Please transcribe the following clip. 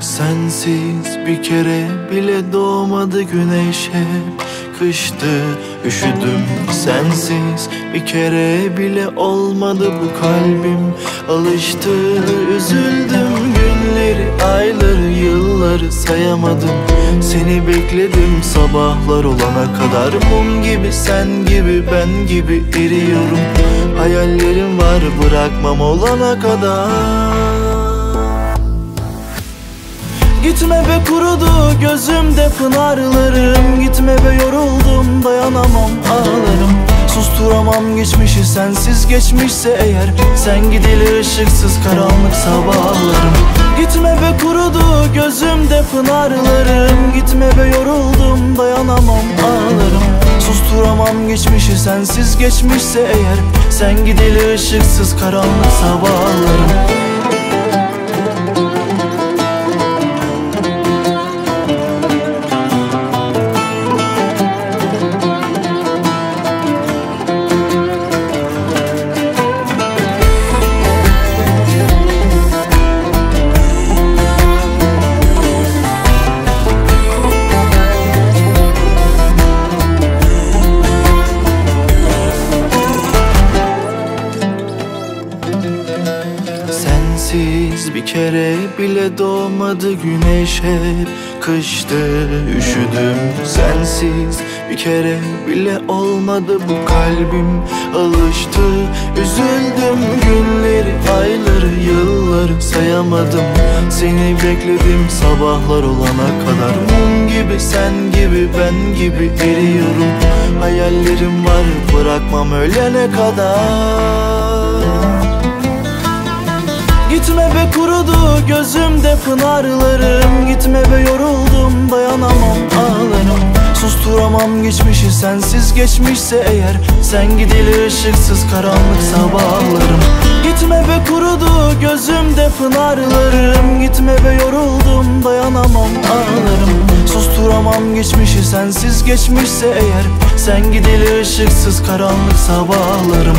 Sensiz bir kere bile doğmadı güneş hep kıştı üşüdüm sensiz. Bir kere bile olmadı bu kalbim. Alıştı üzüldüm. Günleri ayları yılları sayamadım. Seni bekledim sabahlar olana kadar. Mum gibi sen gibi ben gibi eriyorum. Hayallerim var bırakmam olana kadar. Gitme be kurudu gözümde pınarlarım. Gitme be sensiz geçmişse eğer Sen gidilir ışıksız karanlık sabahlarım. Gitme be kurudu gözümde pınarlarım. Gitme be yoruldum dayanamam ağlarım. Susturamam geçmişi sensiz geçmişse eğer Sen gidilir ışıksız karanlık sabahlarım Bir kere bile doğmadı güneş hep kıştı üşüdüm sensiz. Bir kere bile olmadı bu kalbim. Alıştı üzüldüm günleri ayları yılları. Sayamadım seni bekledim sabahlar olana kadar. Mum gibi sen gibi ben gibi eriyorum. Hayallerim var bırakmam ölene kadar gözümde pınarlarım. Gitme be yoruldum dayanamam ağlarım. Susturamam geçmişi sensiz geçmişse eğer. Sen gidilir ışıksız karanlık sabahlarım. Gitme be kurudu gözümde pınarlarım. Gitme be yoruldum dayanamam ağlarım. Susturamam geçmişi sensiz geçmişse eğer. Sen gidilir ışıksız karanlık sabahlarım